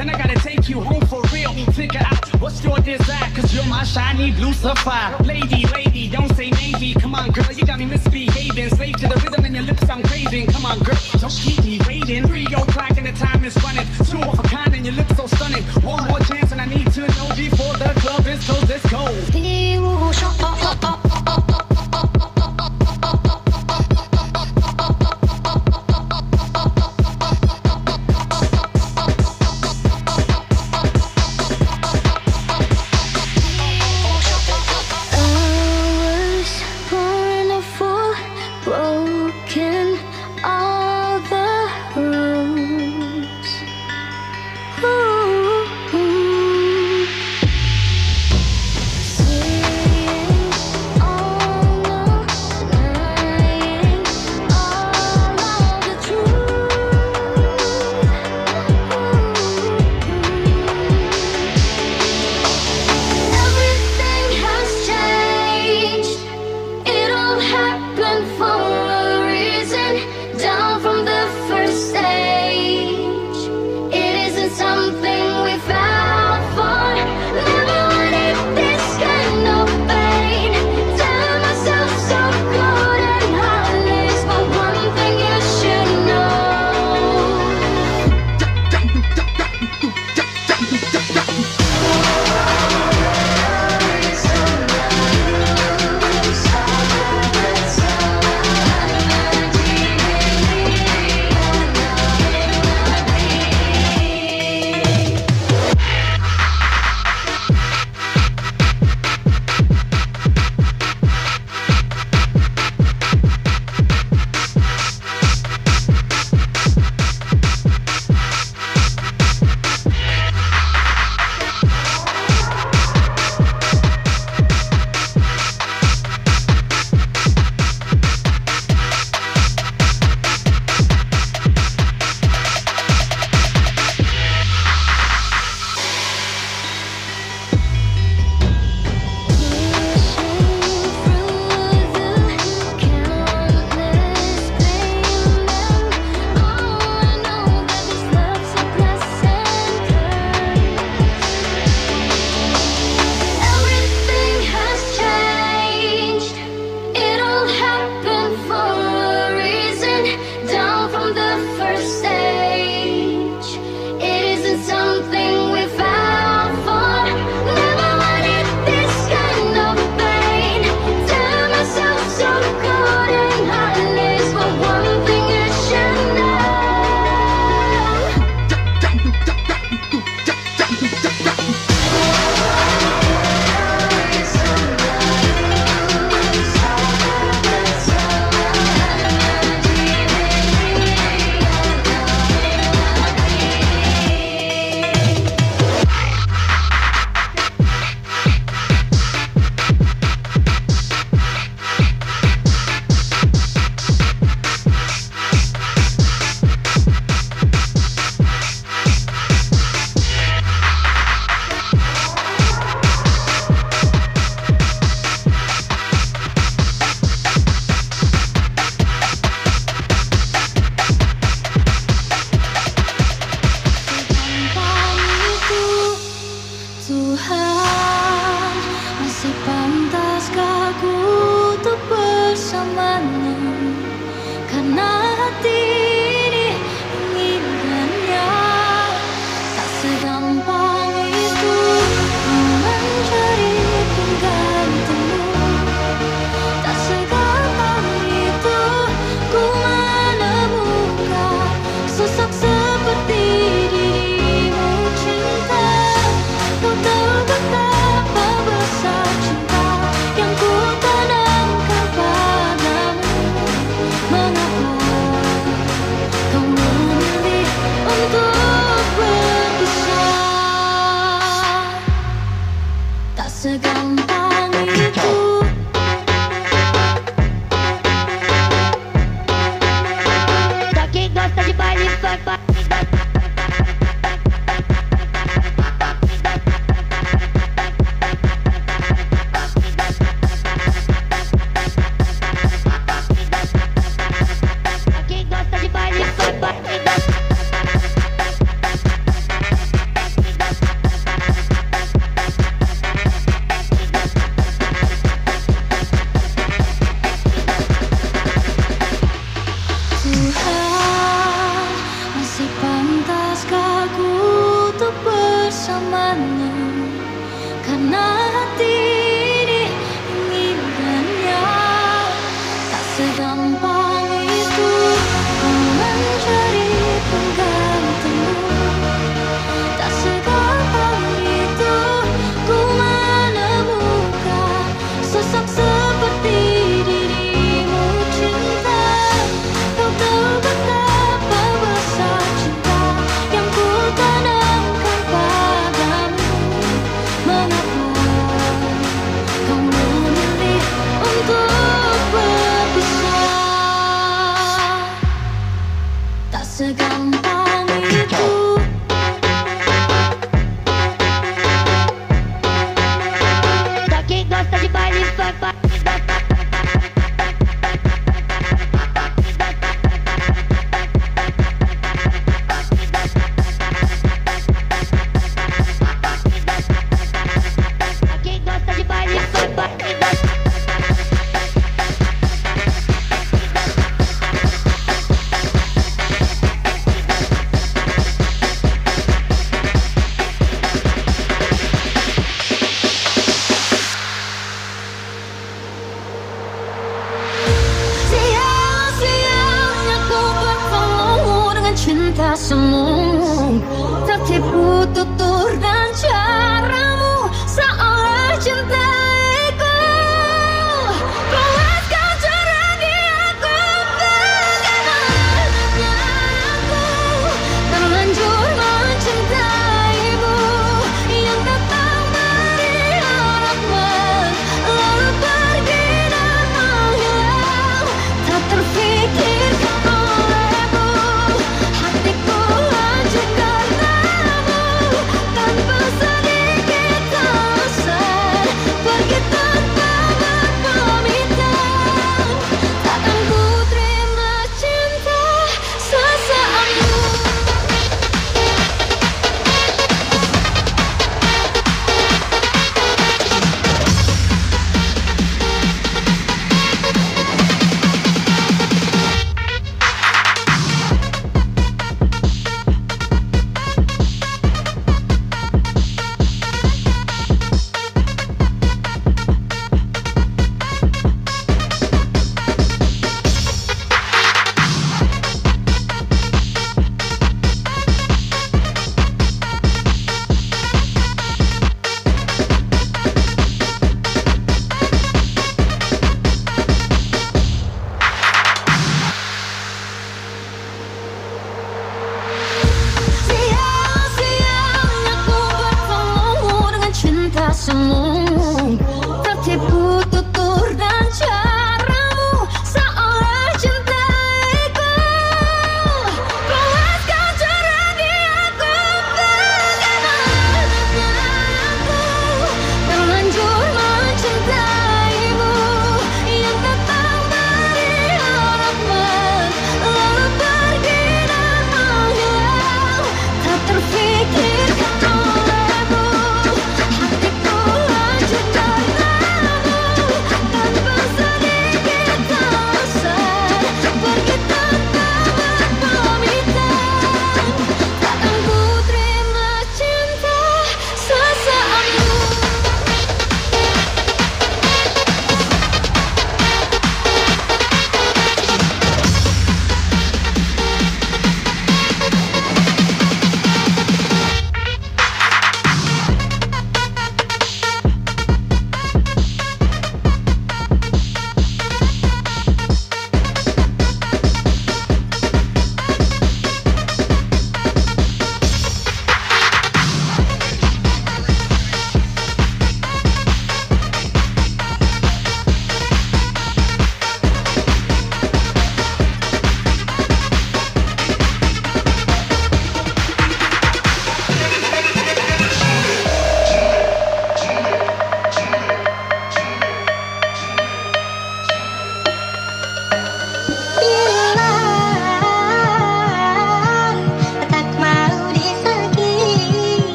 Then I gotta take you home for real. Figure out what's your desire, cause you're my shiny blue sapphire. Lady, lady, don't say maybe. Come on, girl, you got me misbehaving. Slave to the rhythm in your lips I'm craving. Come on, girl, don't keep me waiting. Three o'clock and the time is running. Two of a kind and you look so stunning. One more chance and I need to know before the club is closed. Let's go.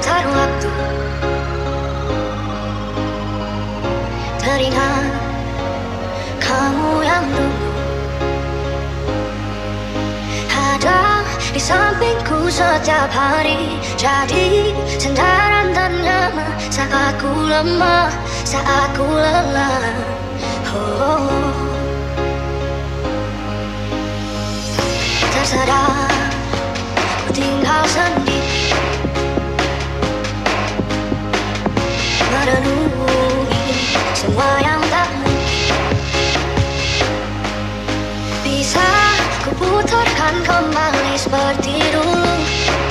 putar waktu Teringat kamu yang dulu. Ada di sampingku setiap hari Jadi sandaran dan nama Saat ku lemah, saat ku lelah oh. Terserah tinggal sendiri. Merenungi semua yang tak mungkin Bisa ku putarkan kembali seperti dulu.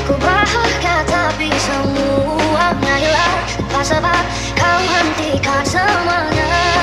Ku bahagia tapi semuanya hilang Tanpa sebab kau hentikan semuanya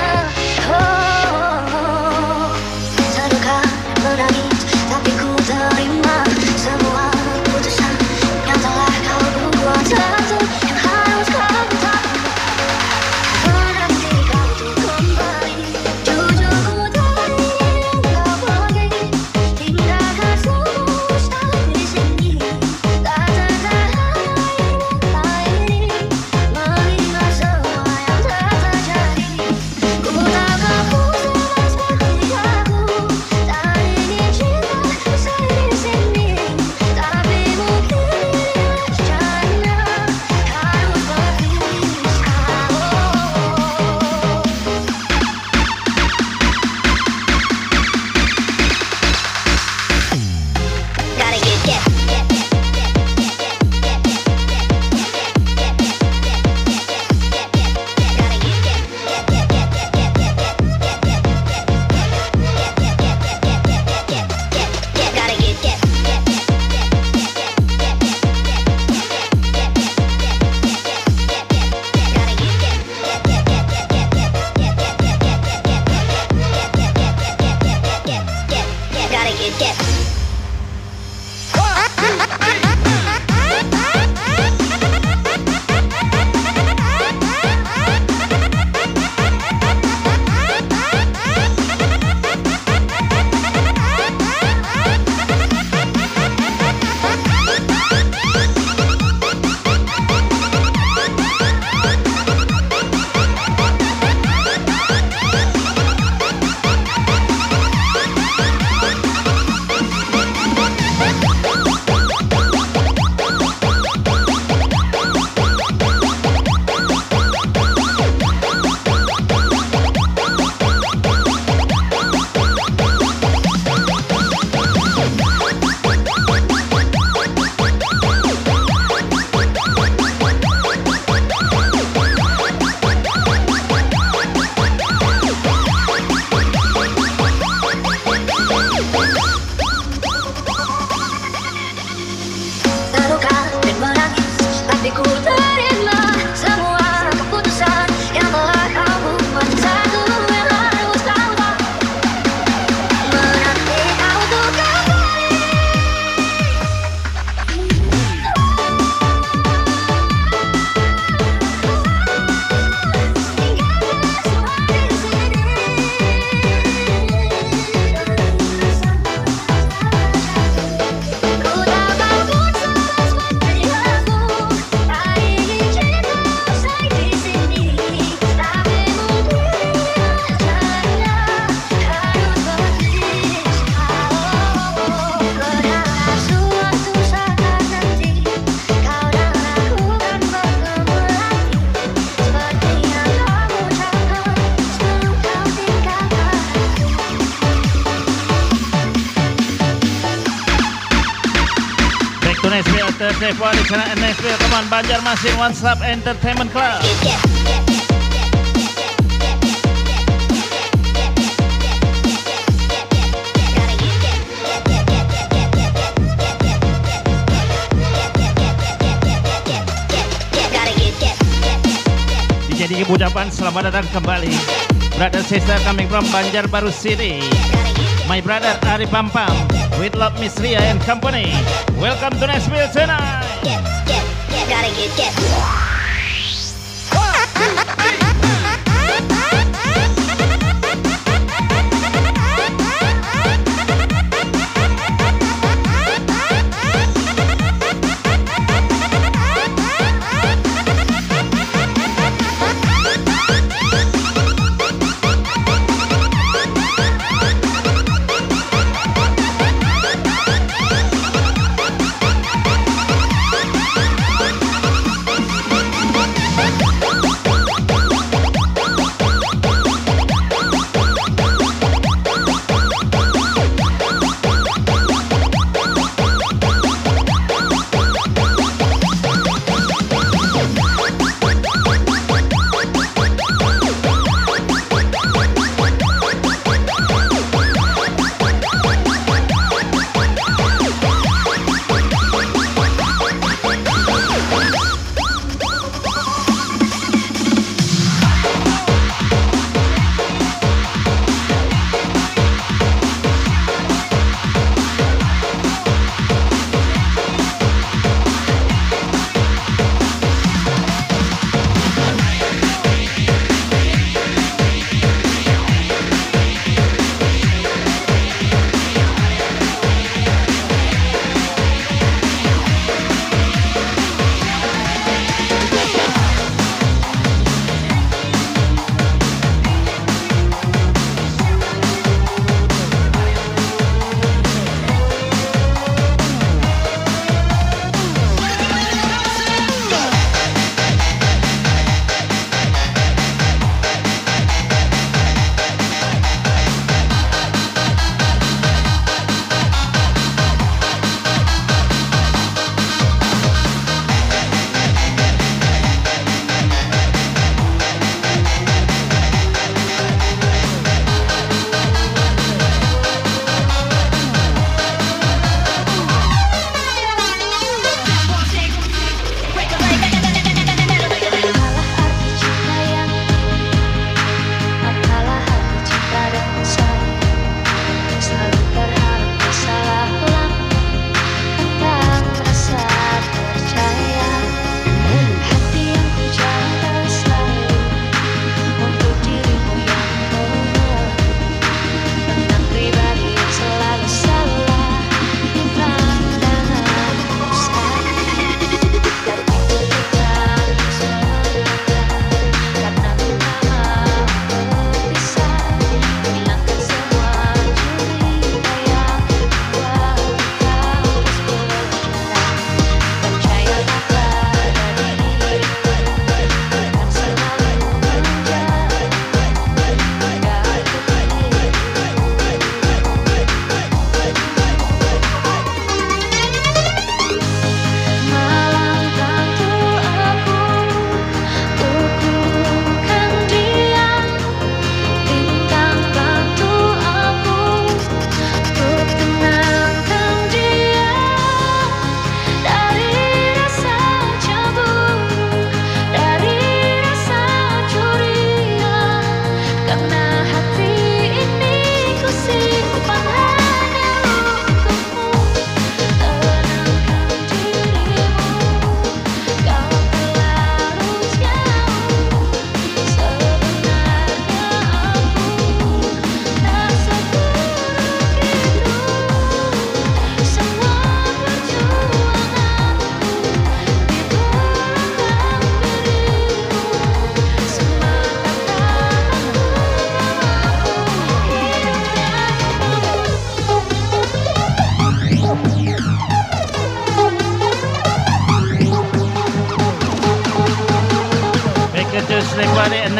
Sana in Nashville. Come on, Banjarmasin One Stop Entertainment Club. Jadi ucapan selamat datang kembali. Brother sister coming from Banjarbaru City. My brother Ari Pampam with Love Miss Ria and company. Welcome to Nashville tonight. Gotta get get everybody in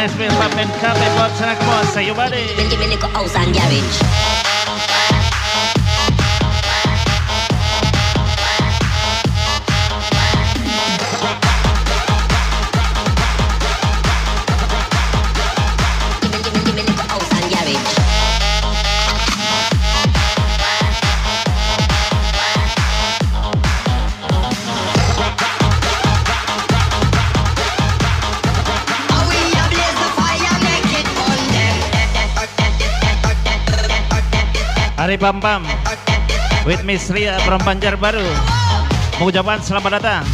Nashville, Pop and Cup, Bob Sanacmosa, you ready? Bendy Vinico, House. Ari Pam with Miss Ria from Banjarbaru. Mengucapkan selamat datang.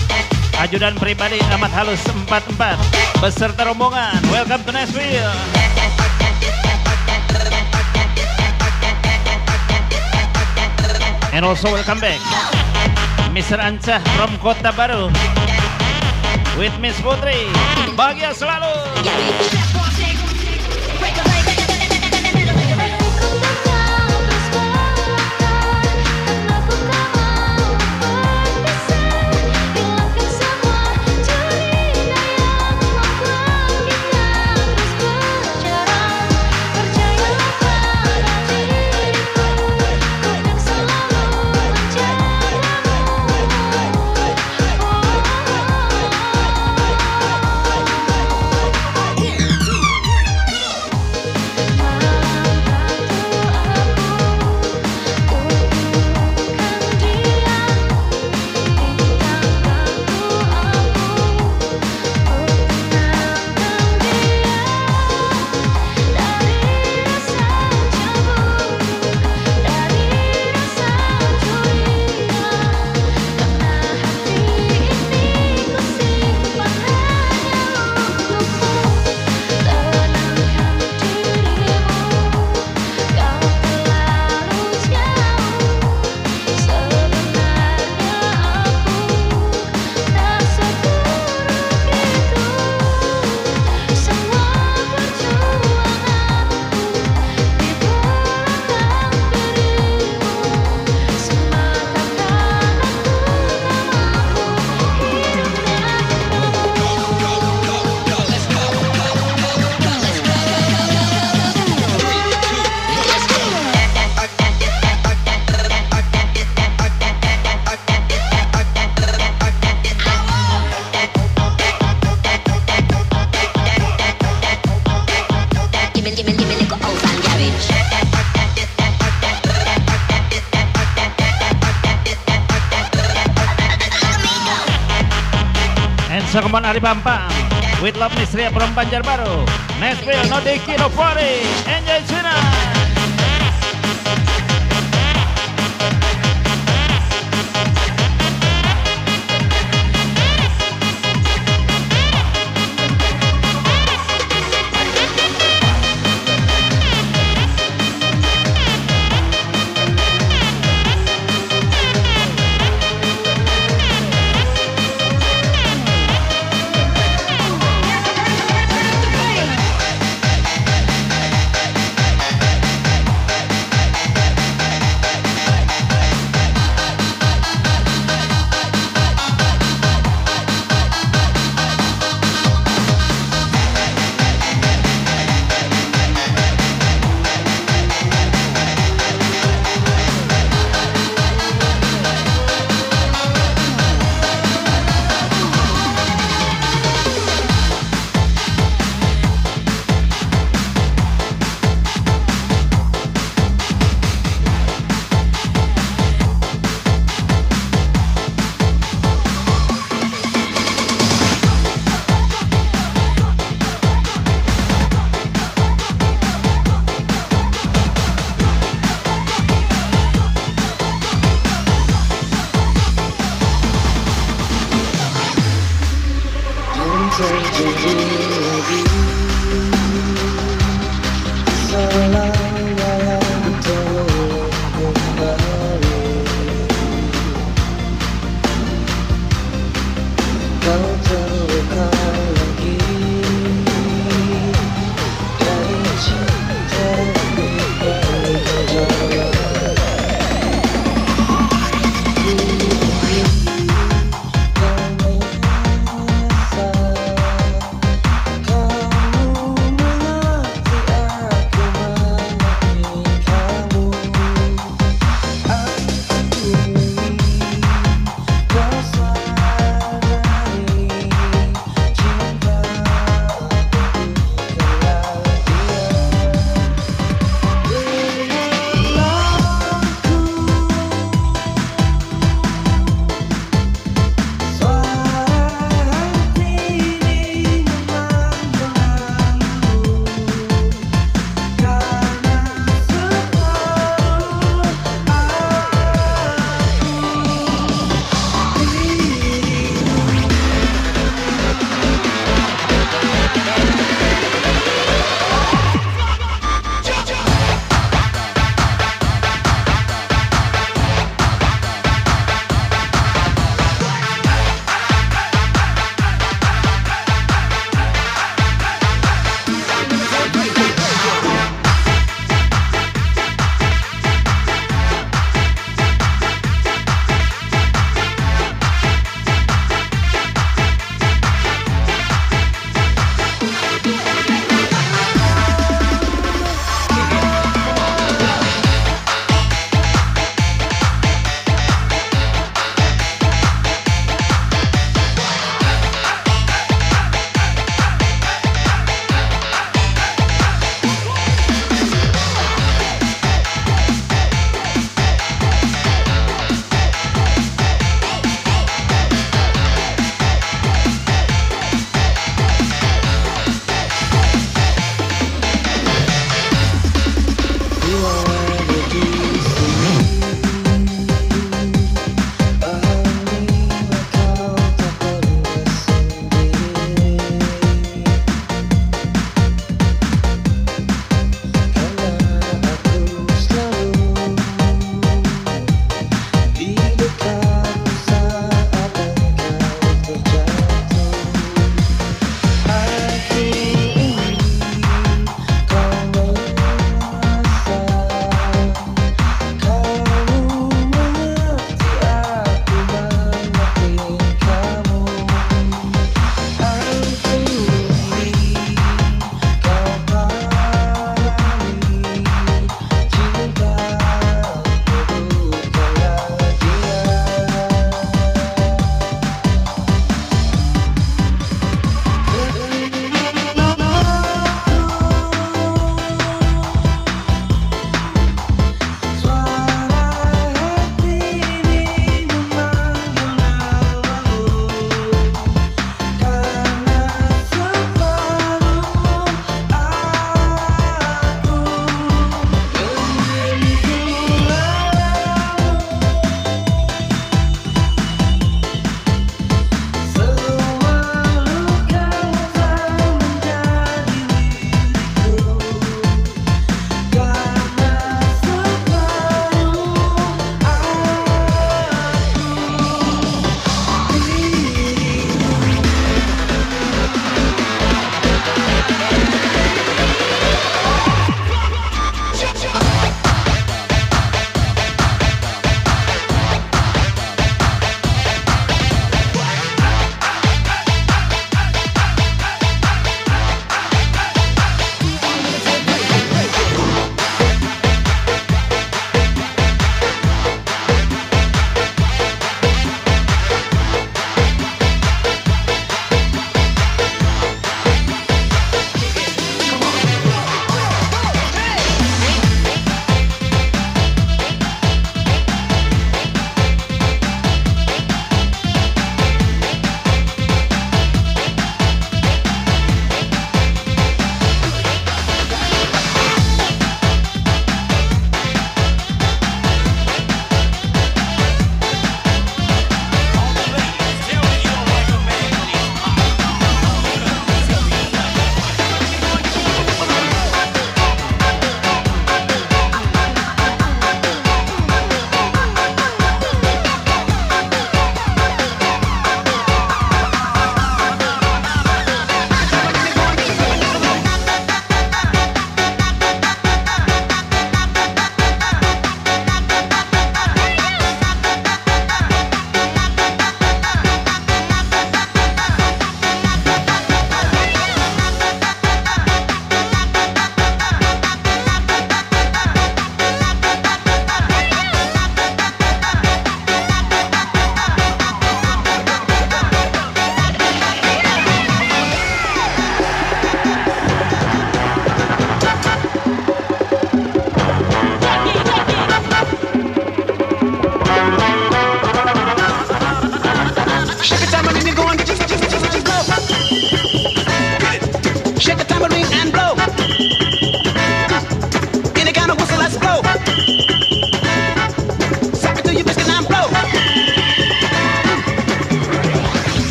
Ajudan pribadi amat halus 44 beserta rombongan. Welcome to Nashville. And also welcome back Mr. Ancah from Kota Baru with Miss Putri. Bahagia selalu. Garage. Pam with Love Miss Ria from Banjarbaru. Nashville, no Diki, no party. Enjoy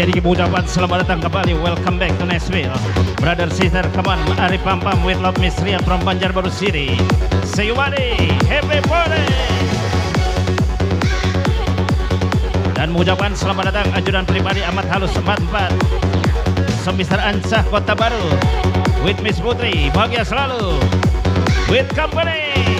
Diki ucapan selamat datang kembali. Welcome back to Nashville. Brother sister come on. Ari Pam Pam with love Ria from Banjarbaru City. See you buddy Happy birthday! Dan mengucapkan selamat datang ajudan pribadi amat halus 44 So Mr. Ansah Kota Baru. With Miss Putri Bahagia selalu. With company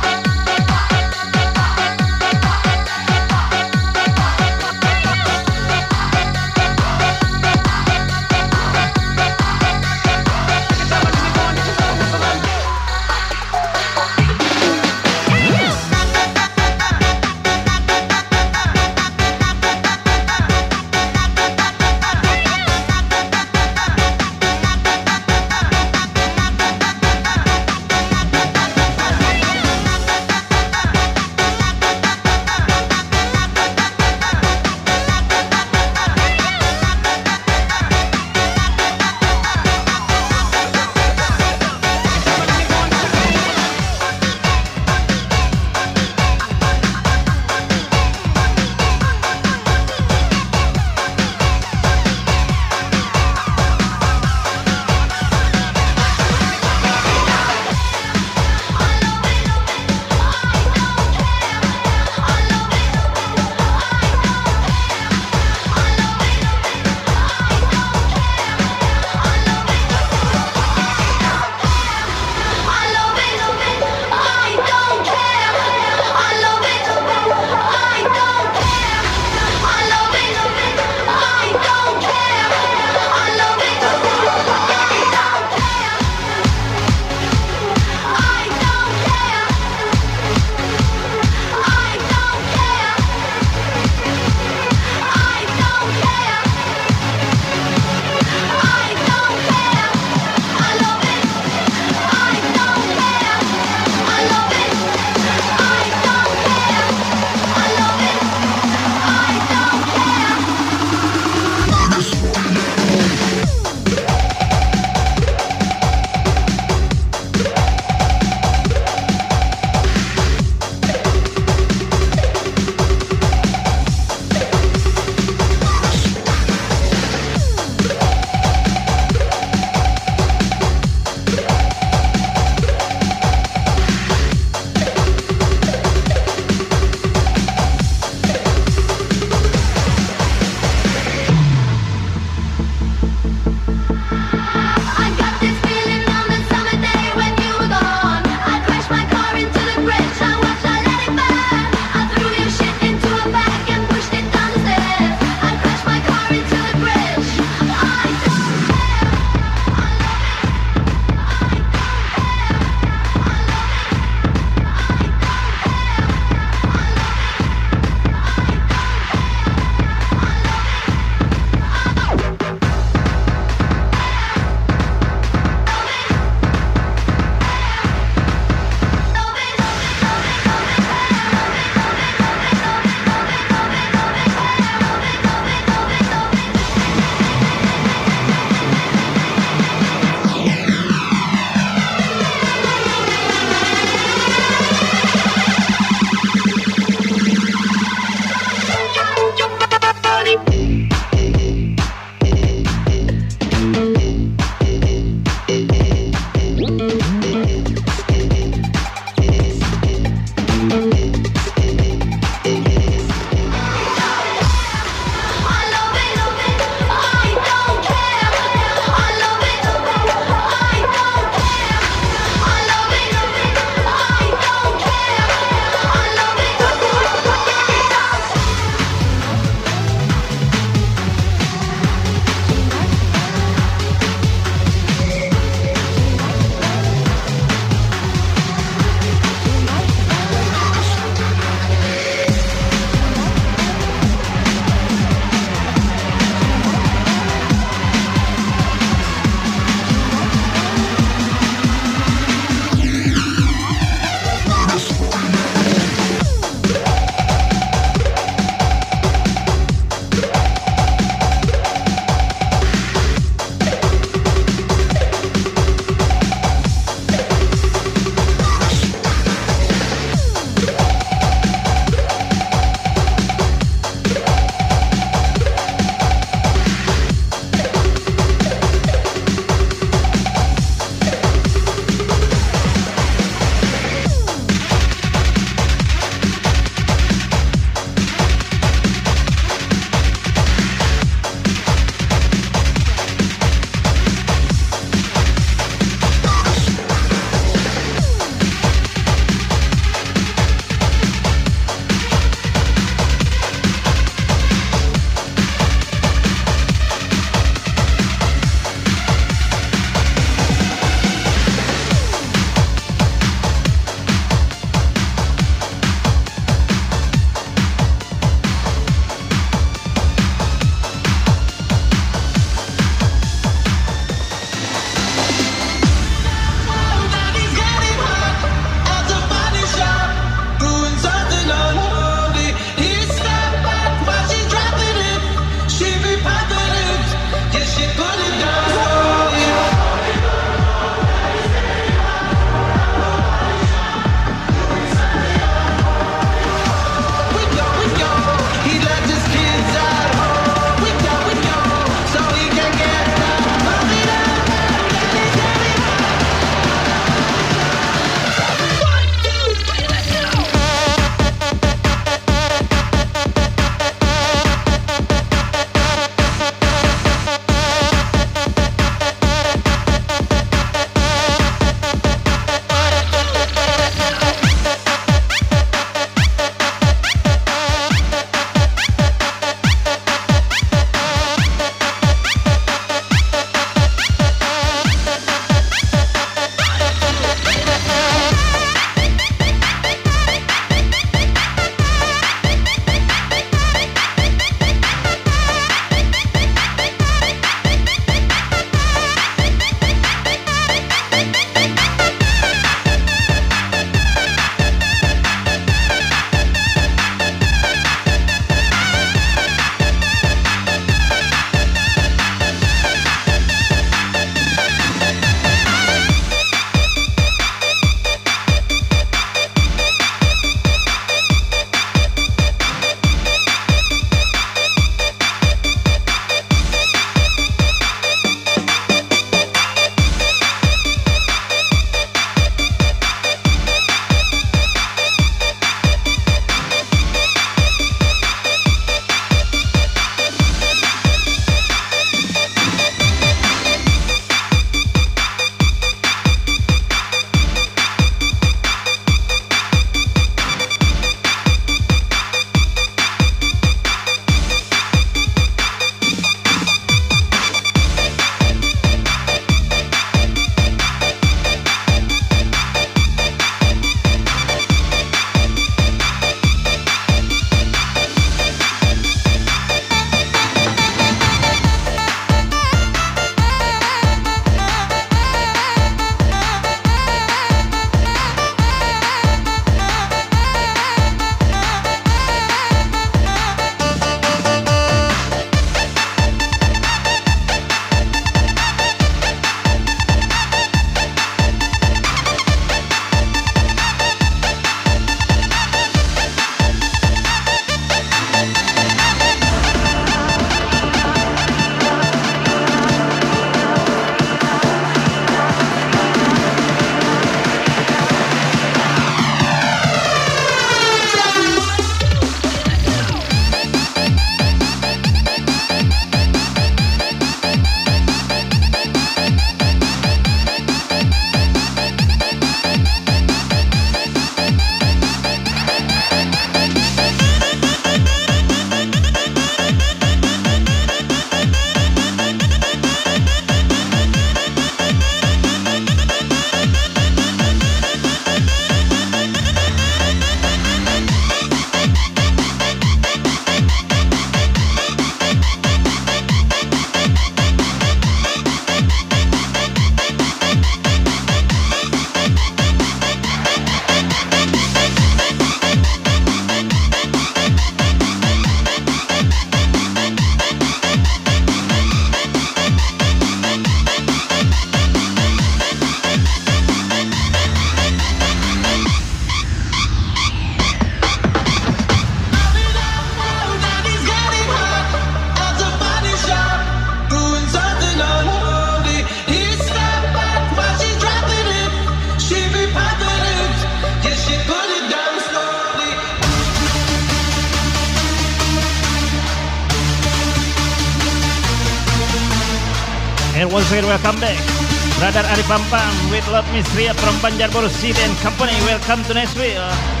Pam Pam with Love Mystery from Banjar City and Company. Welcome to Nashville.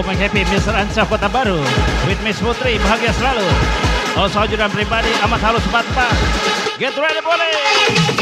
Home Happy Mr. Ansa Kota Baru. With Miss Putri bahagia selalu. Also dan pribadi amat halus 44 Get ready boleh.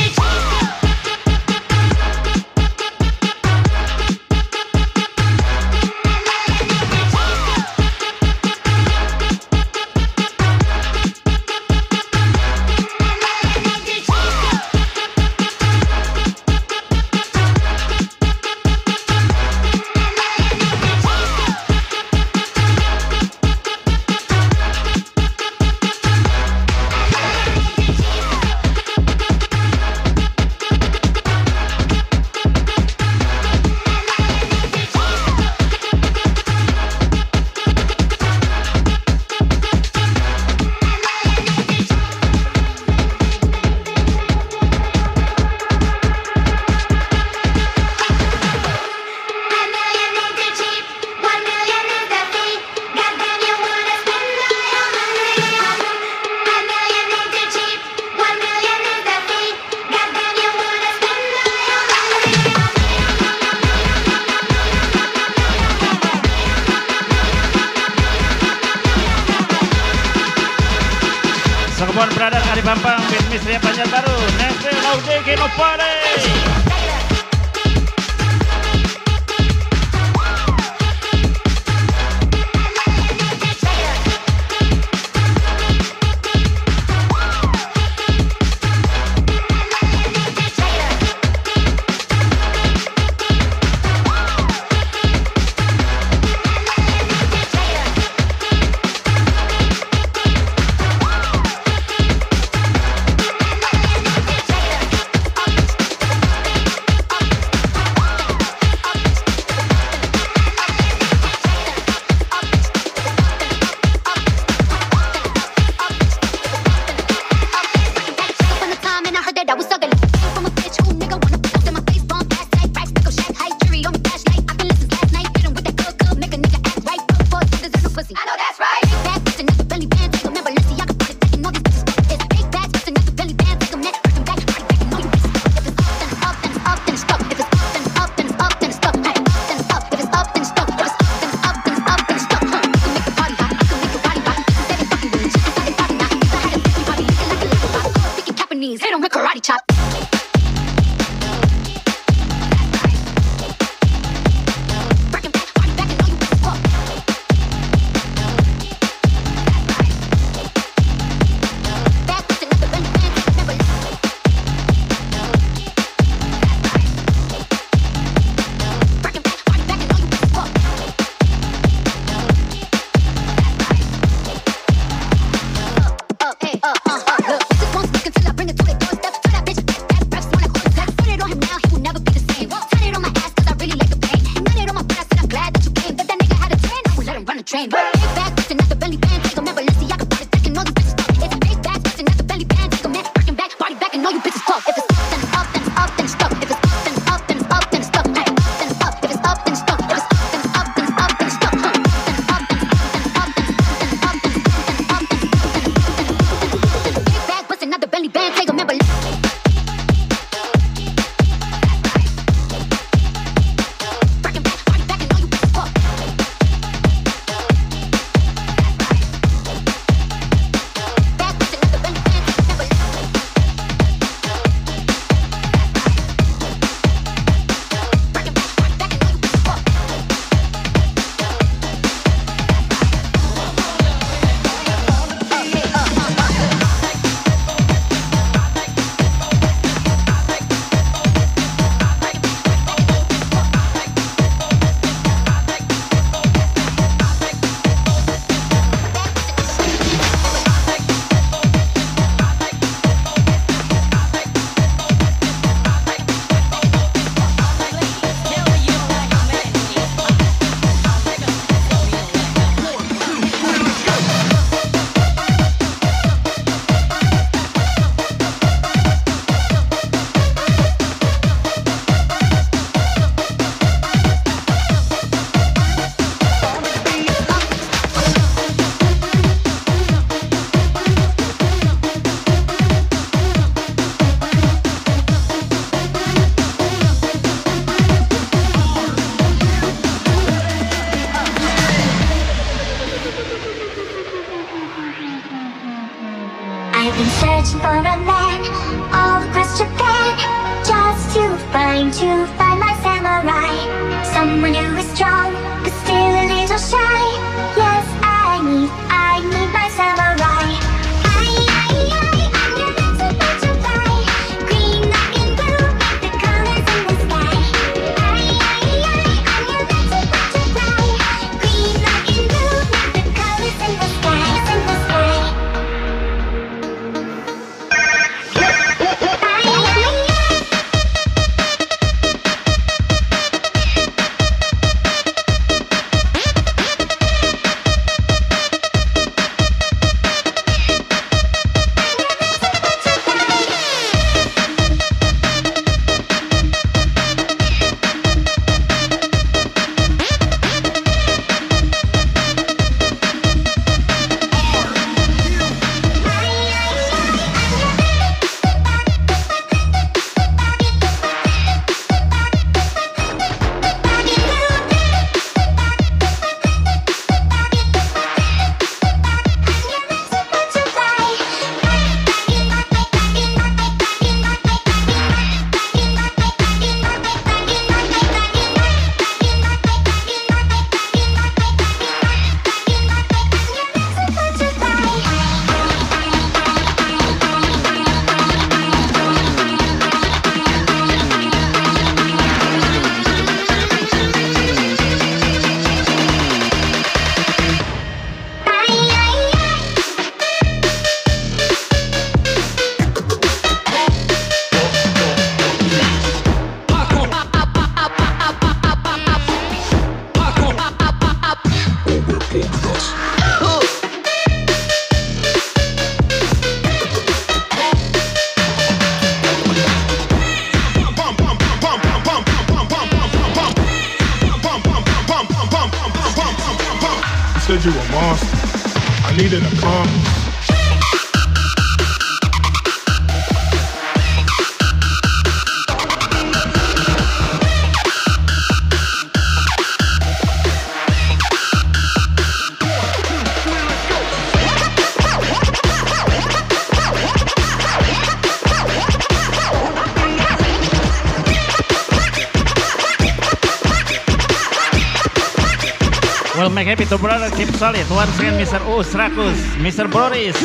to brother keep Solid. Once again, Mr. Us, Rakus, Mr. Boris.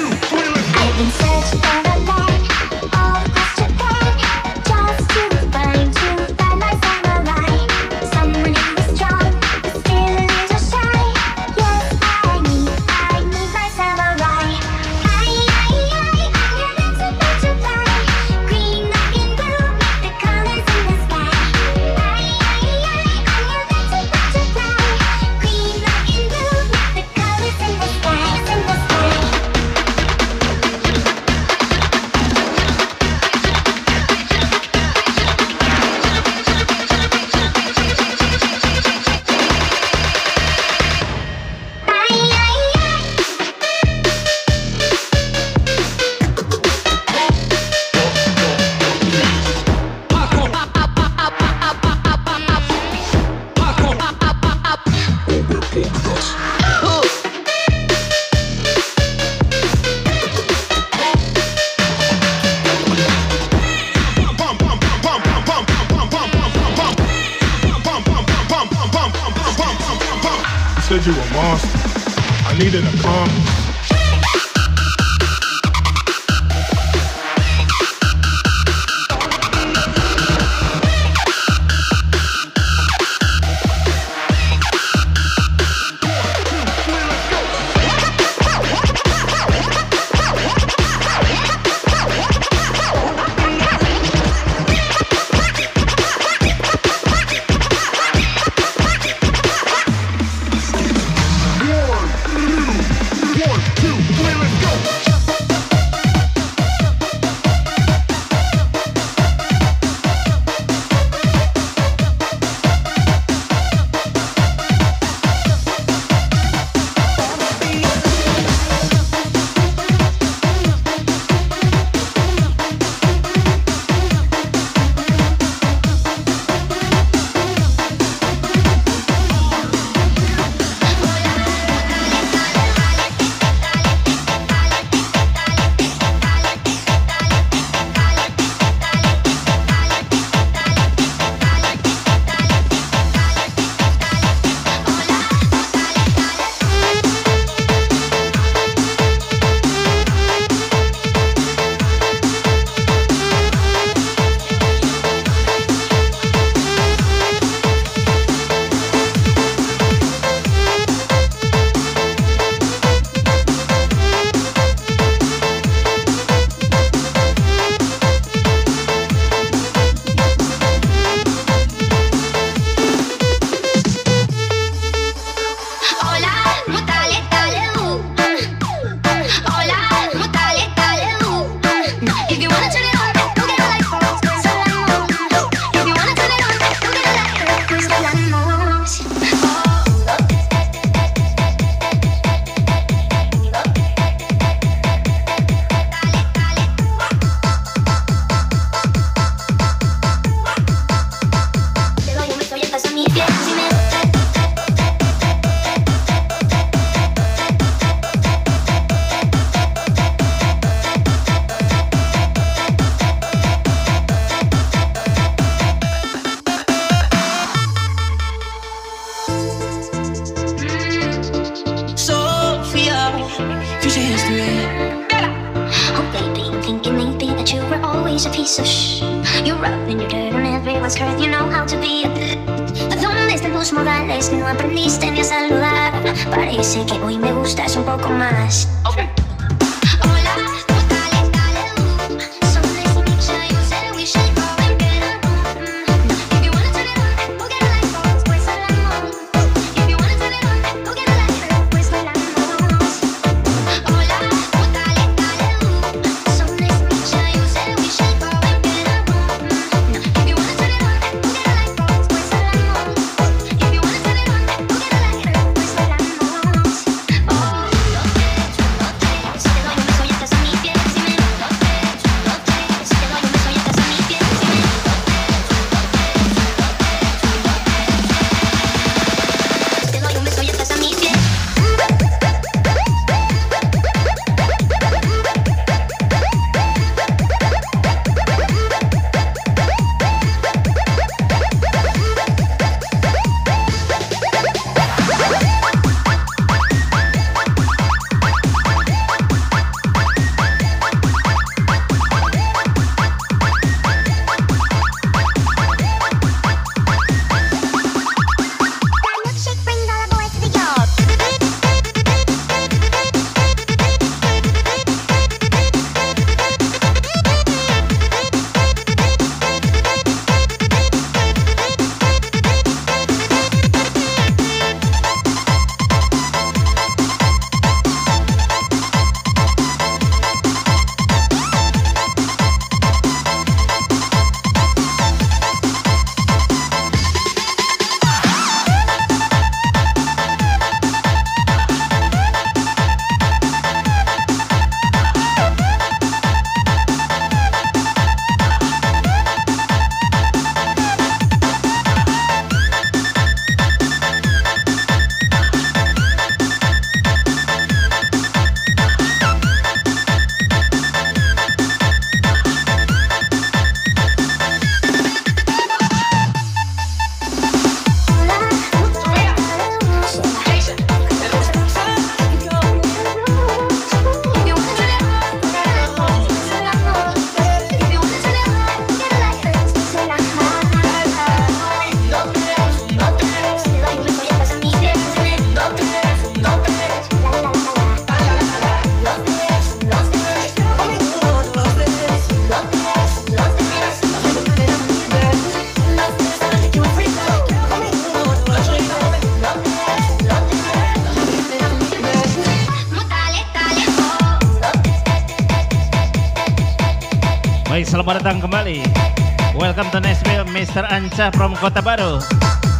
Mr. Anca from Kota Baru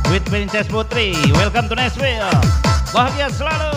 with Princess Putri. Welcome to Nashville. Bahagia selalu.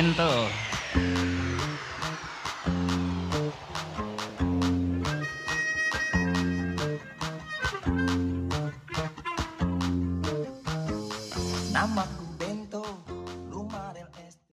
contento